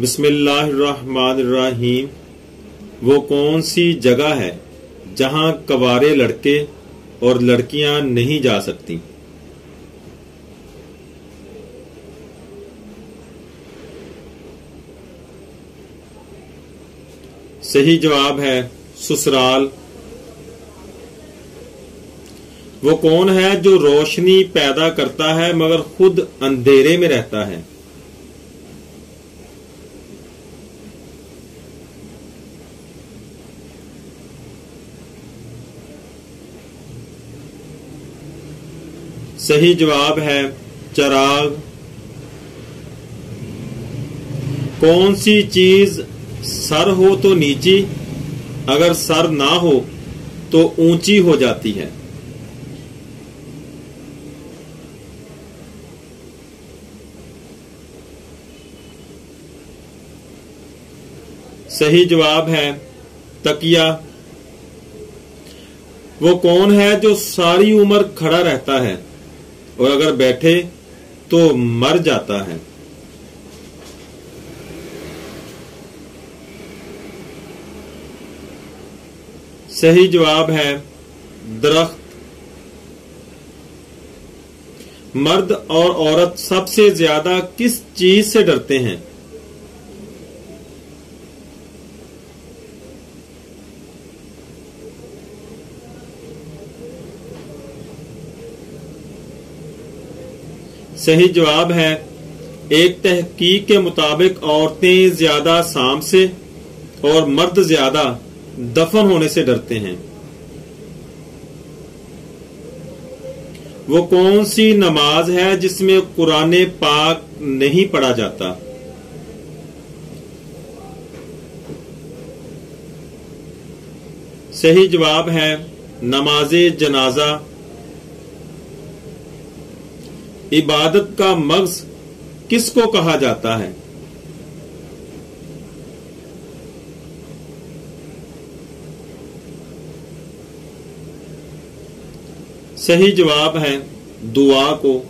बिस्मिल्लाहिर्रहमानिर्रहीम। वो कौन सी जगह है जहाँ कवारे लड़के और लड़कियाँ नहीं जा सकती? सही जवाब है ससुराल। वो कौन है जो रोशनी पैदा करता है मगर खुद अंधेरे में रहता है? सही जवाब है चराग। कौन सी चीज़ सर हो तो नीची, अगर सर ना हो तो ऊँची हो जाती है। सही जवाब है तकिया। वो कौन है जो सारी उम्र खड़ा रहता है? और अगर बैठे तो मर जाता है। सही जवाब है, दरख्त। मर्द और औरत सबसे ज़्यादा किस चीज़ से डरते हैं? सही जवाब है, एक तहकीक के मुताबिक औरतें ज़्यादा शाम से और मर्द ज़्यादा दफन होने से डरते हैं। वो कौन सी नमाज़ है जिसमें कुरान पाक नहीं पढ़ा जाता? सही जवाब है नमाज़ जनाजा इबादत का मग्ज किसको कहा जाता है? सही जवाब है दुआ को।